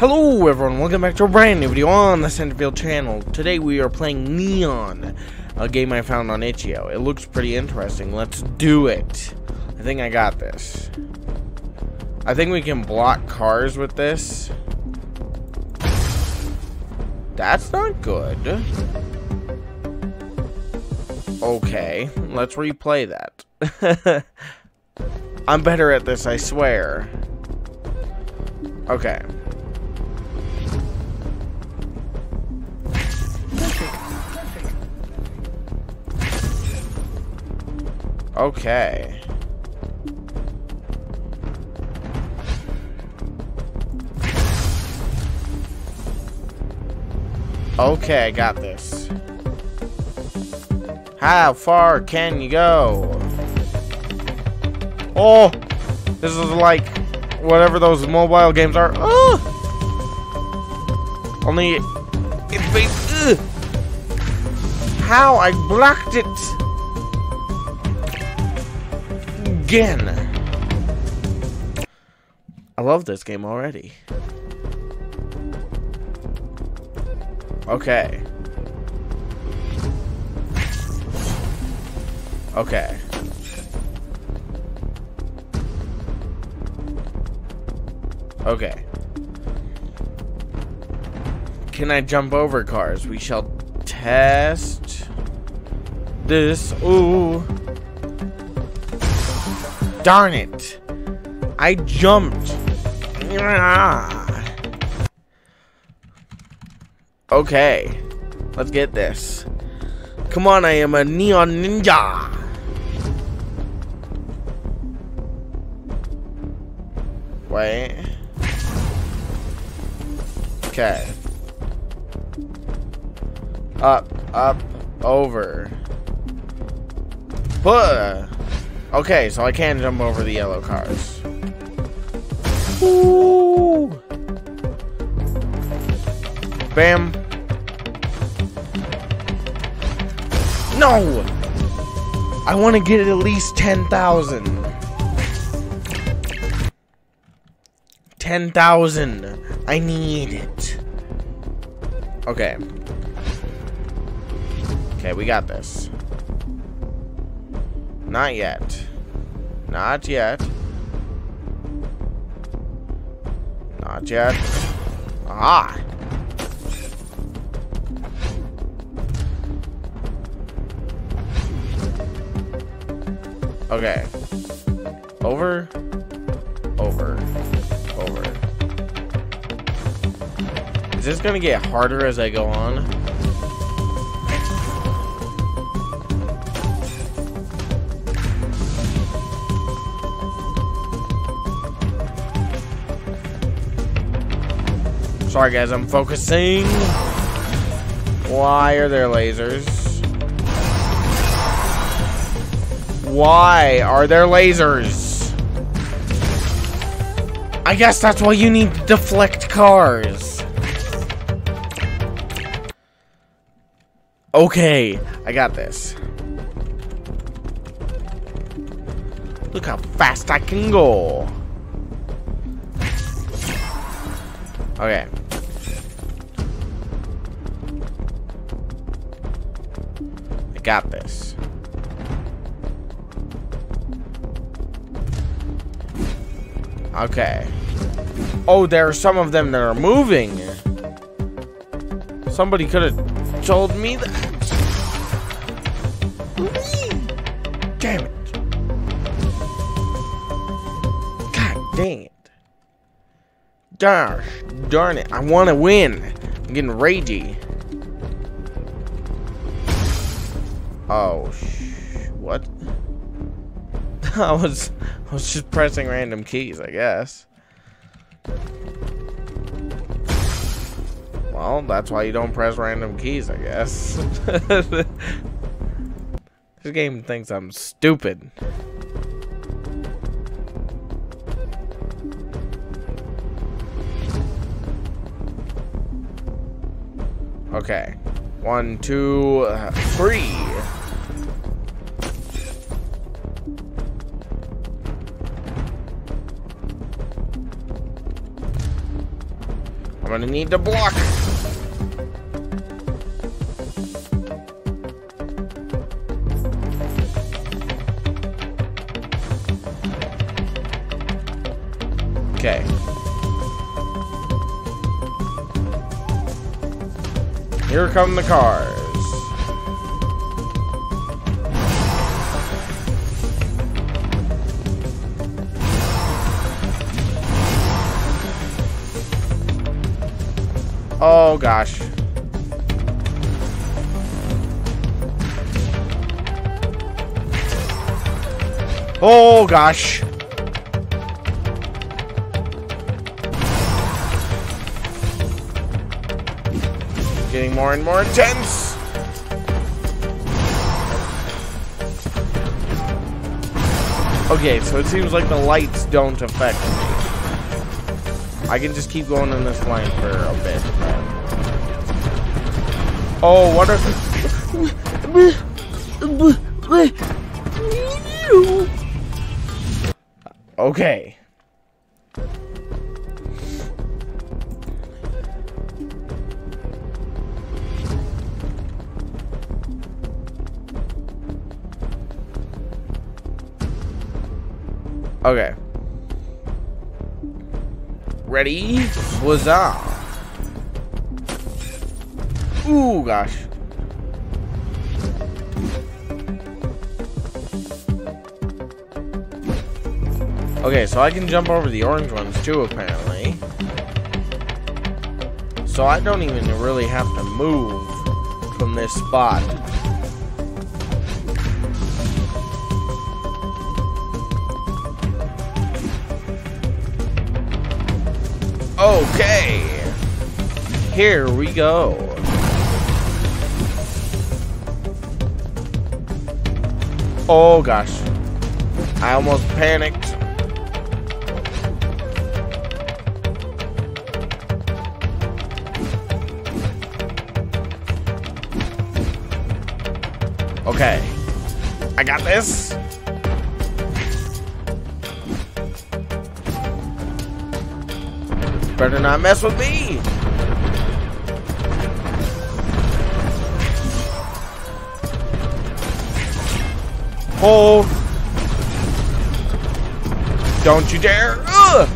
Hello everyone, welcome back to a brand new video on the CentiFuel channel. Today we are playing Neon, a game I found on itch.io. It looks pretty interesting. Let's do it. I think I got this. I think we can block cars with this. That's not good. Okay, let's replay that. I'm better at this, I swear. Okay. Okay. Okay, I got this. How far can you go? Oh! This is like whatever those mobile games are. Oh! Only it's based. How I blocked it again. I love this game already. Okay. Okay. Okay. Can I jump over cars? We shall test this. Ooh. Darn it. I jumped. Okay. Let's get this. Come on, I am a neon ninja. Wait. Okay. Up, up, over. Put. Okay, so I can jump over the yellow cars. Ooh. Bam. No! I want to get at least 10,000. 10,000. I need it. Okay. Okay, we got this. Not yet. Not yet. Not yet. Ah! Okay. Over. Over. Over. Is this gonna get harder as I go on? Sorry guys, I'm focusing. Why are there lasers? Why are there lasers? I guess that's why you need to deflect cars. Okay, I got this. Look how fast I can go. Okay. Got this. Okay. Oh, there are some of them that are moving. Somebody could have told me that. Damn it. God dang it. Gosh, darn it. I want to win. I'm getting ragey. Oh, sh what? I was I was just pressing random keys, I guess. Well, that's why you don't press random keys, I guess. this game thinks I'm stupid. Okay. One, two, uh, three. Gonna need to block. Okay. Here come the cars. Oh gosh. Oh gosh. Getting more and more intense. Okay, so it seems like the lights don't affect me. I can just keep going in this line for a bit. Oh, what are... Okay. Okay. Ready? Huzzah! Ooh, gosh. Okay, so I can jump over the orange ones too, apparently. So I don't even really have to move from this spot. Okay. Here we go. Oh gosh. I almost panicked. Okay. I got this. Better not mess with me. Oh. Don't you dare. Ugh.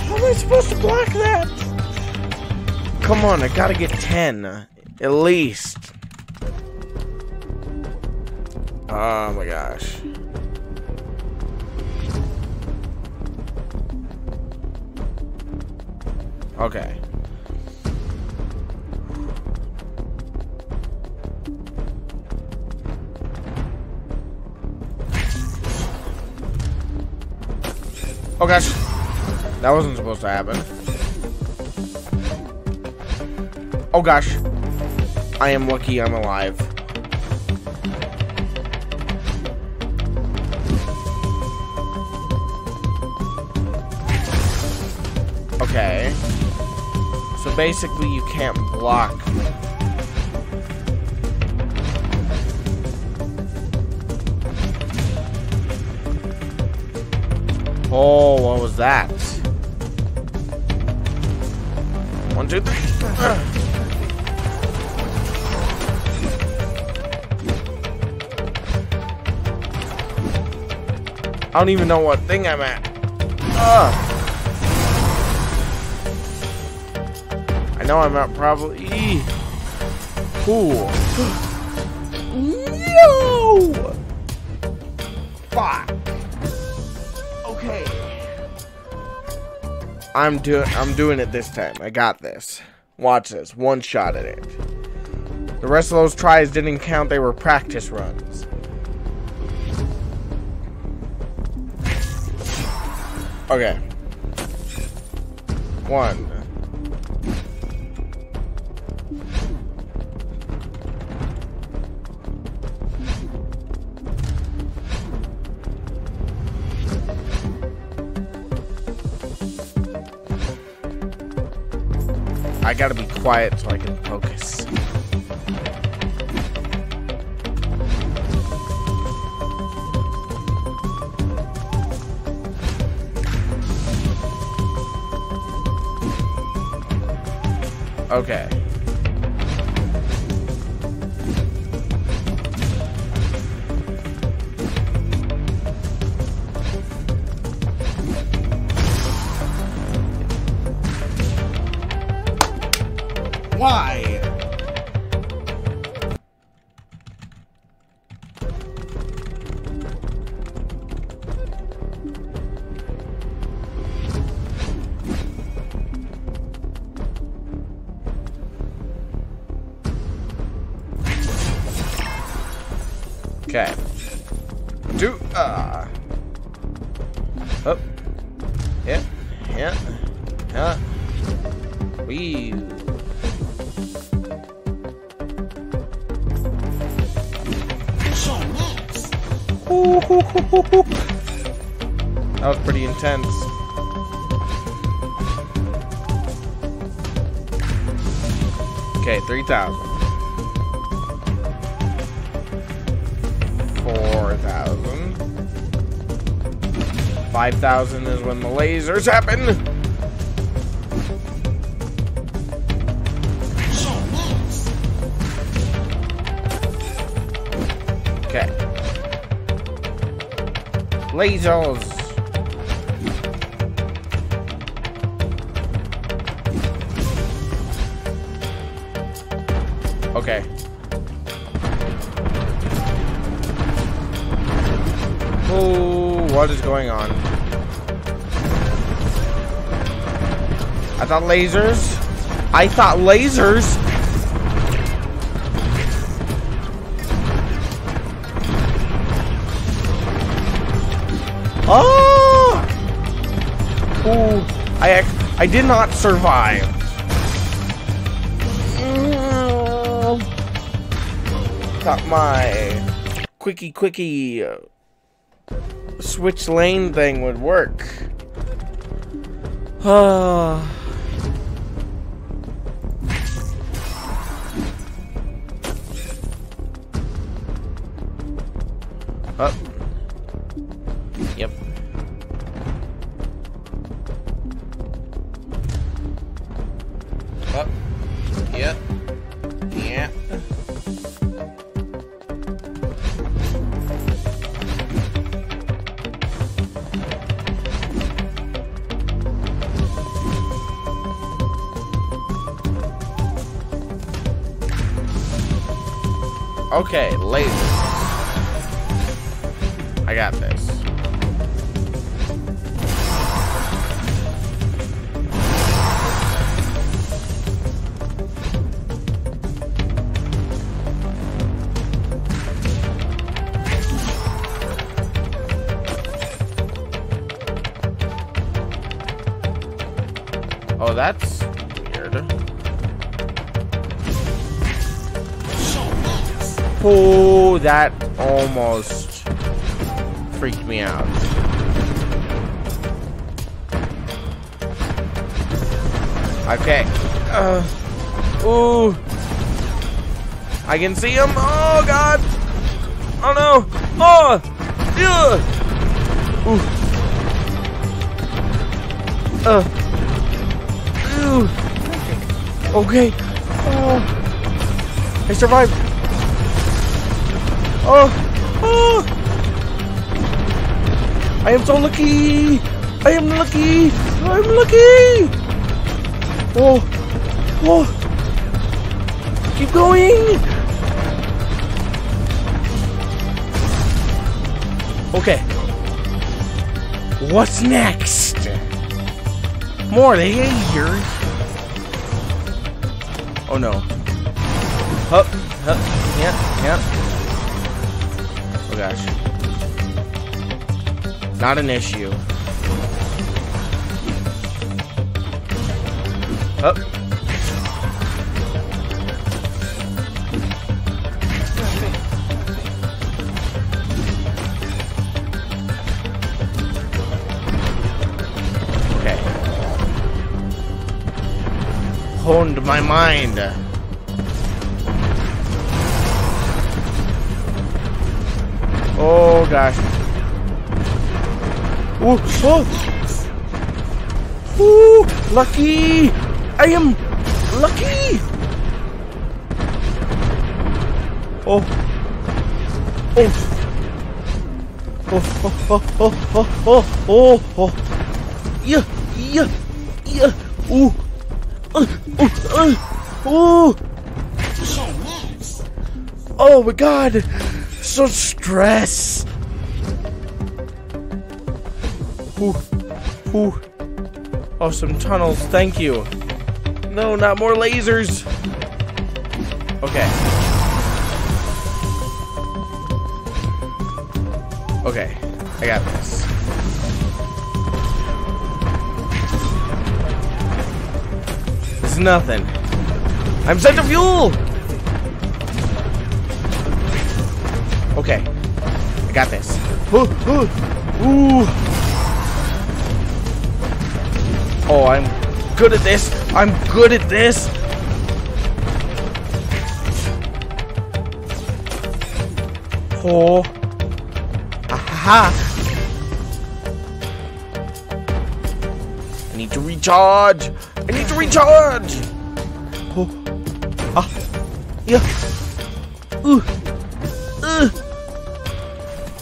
How am I supposed to block that? Come on, I gotta get 10. At least. Oh my gosh. Okay. Oh gosh. That wasn't supposed to happen. Oh gosh. I am lucky I'm alive. Okay. So basically you can't block. Oh, what was that? One, two, three. I don't even know what thing I'm at. Ugh. I know I'm at probably. Ooh. no! Fuck. I'm doing. I'm doing it this time. I got this. Watch this. One shot at it. The rest of those tries didn't count. They were practice runs. Okay. One. gotta be quiet so I can focus. Okay. Why? Okay. Do uh up. Yeah. Yeah. Yeah. Wee. That was pretty intense. Okay, 3,000. 4,000. 5,000 is when the lasers happen. Lasers. Okay. Oh, what is going on? I thought lasers. I thought lasers. Oh! Ooh, I I did not survive. Mm. Thought my quickie quickie uh, switch lane thing would work. Ah. Yep. Oh. Up. Yep. Yeah. Okay, laser. I got this. That's weird. Oh, that almost freaked me out. Okay. Uh, ooh. I can see him. Oh, God. Oh, no. Oh. Ooh. Uh. Okay. Oh. I survived. Oh, oh! I am so lucky! I am lucky! I'm lucky! Oh, oh! Keep going! Okay. What's next? More lasers. Oh no. Hup, hup, yeah, yeah. Oh gosh. Not an issue. Up. Honed my mind. Oh gosh. Ooh, oh! Ooh, lucky! I am Lucky! Oh. Oh. Oh, oh, oh, oh, oh, oh, oh, oh. Yeah, yeah, yeah. Ooh. Uh, Oh my god. So stress. Ooh. Ooh. Oh, some tunnels. Thank you. No, not more lasers. Okay. Okay. I got this. Nothing. I'm set to fuel! Okay. I got this. Ooh, ooh, ooh. Oh, I'm good at this. I'm good at this. Oh. Aha. I need to recharge. I need to recharge. Oh. Ah. Yeah. Ooh. Uh.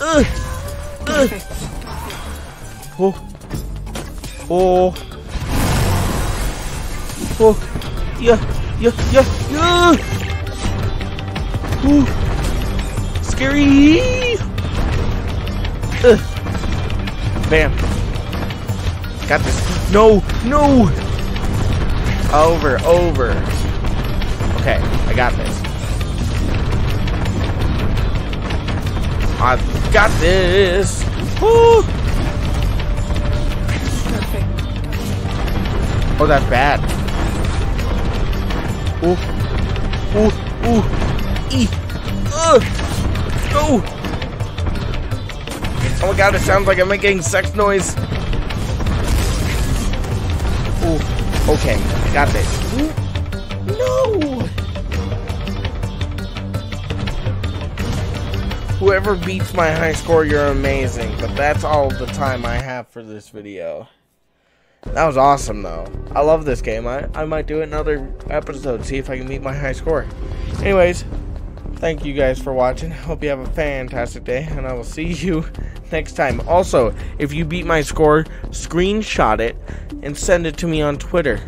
Uh. Uh. Oh. Oh. Oh. Yeah. Yeah. Yeah. Yeah. Ooh. Scary. Uh. Bam. Got this. No. No. Over. Over. Okay. I got this. I've got this. Woo. Oh, that's bad. Ooh. Ooh. Ooh. E. Ugh. No. Oh my god, it sounds like I'm making sex noise. Ooh. Okay. I got this. No. Whoever beats my high score, you're amazing. But that's all the time I have for this video. That was awesome, though. I love this game. I, I might do another episode, see if I can meet my high score. Anyways, thank you guys for watching. Hope you have a fantastic day, and I will see you next time. Also, if you beat my score, screenshot it and send it to me on Twitter.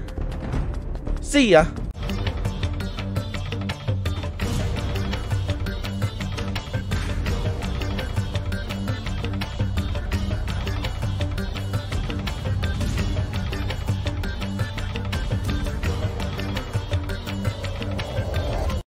See ya!